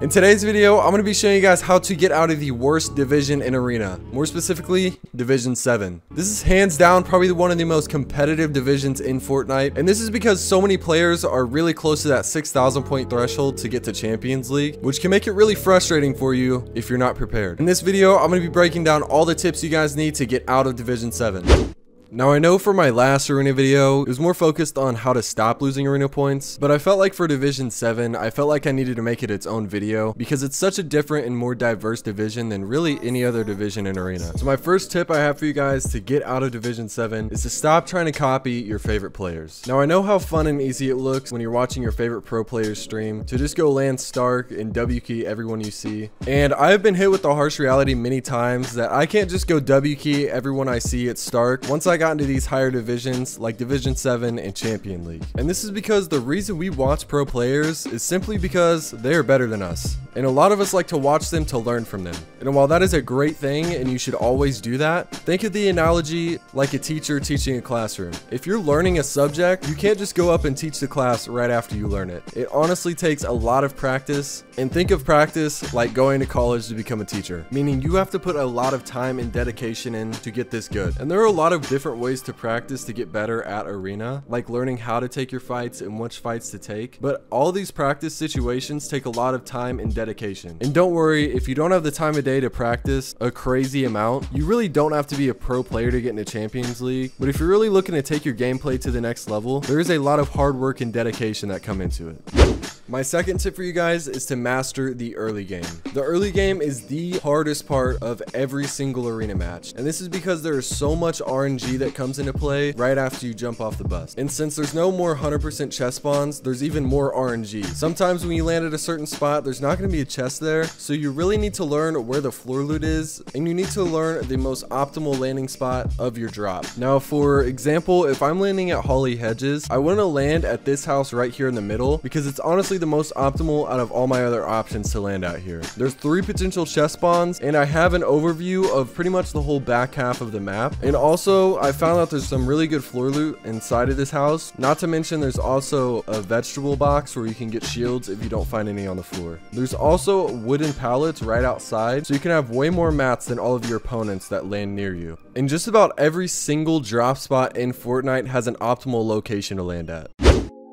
In today's video, I'm going to be showing you guys how to get out of the worst division in Arena. More specifically, Division 7. This is hands down probably one of the most competitive divisions in Fortnite. And this is because so many players are really close to that 6,000 point threshold to get to Champions League, which can make it really frustrating for you if you're not prepared. In this video, I'm going to be breaking down all the tips you guys need to get out of Division 7. Now I know for my last arena video, it was more focused on how to stop losing arena points, but I felt like for Division 7, I felt like I needed to make it its own video because it's such a different and more diverse division than really any other division in arena. So my first tip I have for you guys to get out of Division 7 is to stop trying to copy your favorite players. Now I know how fun and easy it looks when you're watching your favorite pro players stream to just go land Stark and W key everyone you see. And I've been hit with the harsh reality many times that I can't just go W key everyone I see at Stark. Once I got into these higher divisions like Division 7 and Champion League. And this is because the reason we watch pro players is simply because they are better than us. And a lot of us like to watch them to learn from them. And while that is a great thing and you should always do that, think of the analogy like a teacher teaching a classroom. If you're learning a subject, you can't just go up and teach the class right after you learn it. It honestly takes a lot of practice and think of practice like going to college to become a teacher, meaning you have to put a lot of time and dedication in to get this good. And there are a lot of different ways to practice to get better at arena, like learning how to take your fights and which fights to take. But all these practice situations take a lot of time and dedication. And don't worry, if you don't have the time of day to practice a crazy amount, you really don't have to be a pro player to get into Champions League. But if you're really looking to take your gameplay to the next level, there is a lot of hard work and dedication that come into it. My second tip for you guys is to master the early game. The early game is the hardest part of every single arena match. And this is because there is so much RNG that comes into play right after you jump off the bus. And since there's no more 100% chest spawns, there's even more RNG. Sometimes when you land at a certain spot, there's not going to be a chest there. So you really need to learn where the floor loot is. And you need to learn the most optimal landing spot of your drop. Now, for example, if I'm landing at Holly Hedges, I want to land at this house right here in the middle because it's honestly the most optimal out of all my other options to land out here. There's three potential chest spawns and I have an overview of pretty much the whole back half of the map. And also I found out there's some really good floor loot inside of this house. Not to mention there's also a vegetable box where you can get shields if you don't find any on the floor. There's also wooden pallets right outside so you can have way more mats than all of your opponents that land near you. And just about every single drop spot in Fortnite has an optimal location to land at.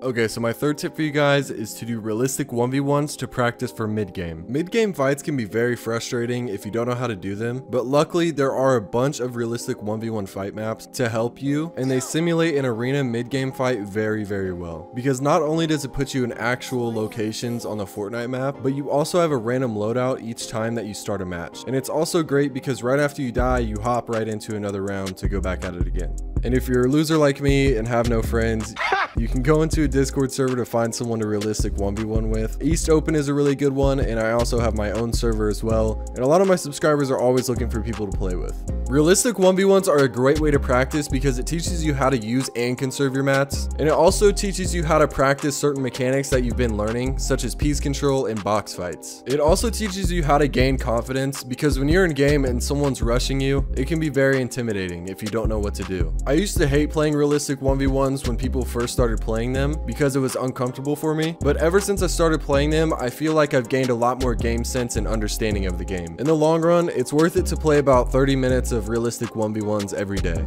Okay, so my third tip for you guys is to do realistic 1v1s to practice for mid-game. Mid-game fights can be very frustrating if you don't know how to do them, but luckily there are a bunch of realistic 1v1 fight maps to help you, and they simulate an arena mid-game fight very, very well. Because not only does it put you in actual locations on the Fortnite map, but you also have a random loadout each time that you start a match. And it's also great because right after you die, you hop right into another round to go back at it again. And if you're a loser like me and have no friends, you can go into a Discord server to find someone to realistic 1v1 with. East Open is a really good one, and I also have my own server as well. And a lot of my subscribers are always looking for people to play with. Realistic 1v1s are a great way to practice because it teaches you how to use and conserve your mats. And it also teaches you how to practice certain mechanics that you've been learning, such as piece control and box fights. It also teaches you how to gain confidence because when you're in game and someone's rushing you, it can be very intimidating if you don't know what to do. I used to hate playing realistic 1v1s when people first started playing them because it was uncomfortable for me, but ever since I started playing them, I feel like I've gained a lot more game sense and understanding of the game. In the long run, it's worth it to play about 30 minutes of realistic 1v1s every day.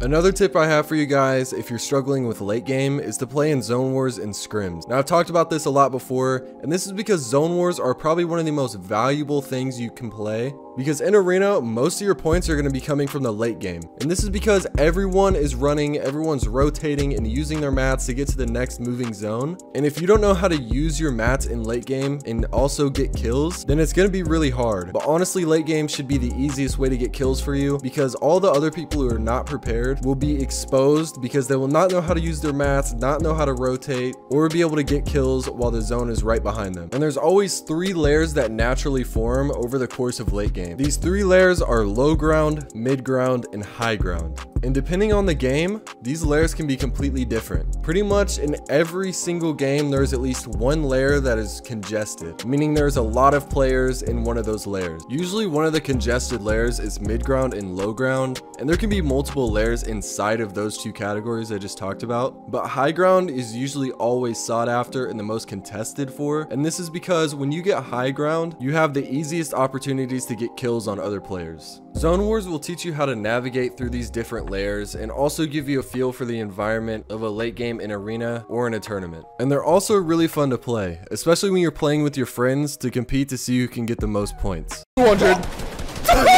Another tip I have for you guys if you're struggling with late game is to play in zone wars and scrims. Now I've talked about this a lot before and this is because zone wars are probably one of the most valuable things you can play because in arena most of your points are going to be coming from the late game and this is because everyone is running everyone's rotating and using their mats to get to the next moving zone and if you don't know how to use your mats in late game and also get kills then it's going to be really hard but honestly late game should be the easiest way to get kills for you because all the other people who are not prepared will be exposed because they will not know how to use their mats, not know how to rotate, or be able to get kills while the zone is right behind them. And there's always three layers that naturally form over the course of late game. These three layers are low ground, mid ground, and high ground. And depending on the game, these layers can be completely different. Pretty much in every single game, there's at least one layer that is congested, meaning there's a lot of players in one of those layers. Usually one of the congested layers is mid ground ground and low ground, and there can be multiple layers inside of those two categories I just talked about. But high ground is usually always sought after and the most contested for, and this is because when you get high ground, you have the easiest opportunities to get kills on other players. Zone Wars will teach you how to navigate through these different layers and also give you a feel for the environment of a late game in arena or in a tournament. And they're also really fun to play, especially when you're playing with your friends to compete to see who can get the most points. 200.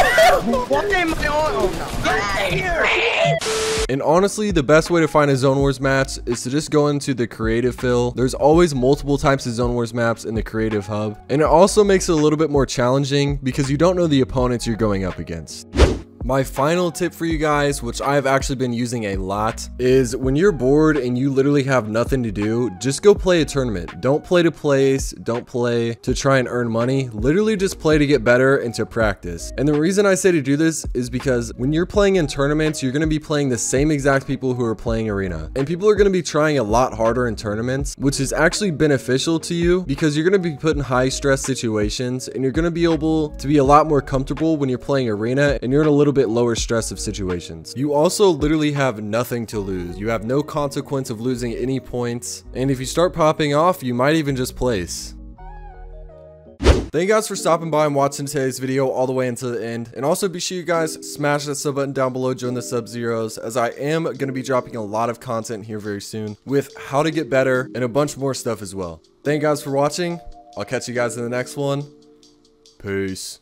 And honestly, the best way to find a Zone Wars match is to just go into the creative fill. There's always multiple types of Zone Wars maps in the creative hub. And it also makes it a little bit more challenging because you don't know the opponents you're going up against. My final tip for you guys, which I've actually been using a lot, is when you're bored and you literally have nothing to do, just go play a tournament. Don't play to place, don't play to try and earn money. Literally just play to get better and to practice. And the reason I say to do this is because when you're playing in tournaments, you're going to be playing the same exact people who are playing arena. And people are going to be trying a lot harder in tournaments, which is actually beneficial to you because you're going to be put in high stress situations and you're going to be able to be a lot more comfortable when you're playing arena and you're in a little little bit lower stress of situations. You also literally have nothing to lose. You have no consequence of losing any points. And if you start popping off, you might even just place. Thank you guys for stopping by and watching today's video all the way until the end. And also be sure you guys smash that sub button down below, join the Sub-Zeros, as I am going to be dropping a lot of content here very soon with how to get better and a bunch more stuff as well. Thank you guys for watching. I'll catch you guys in the next one. Peace.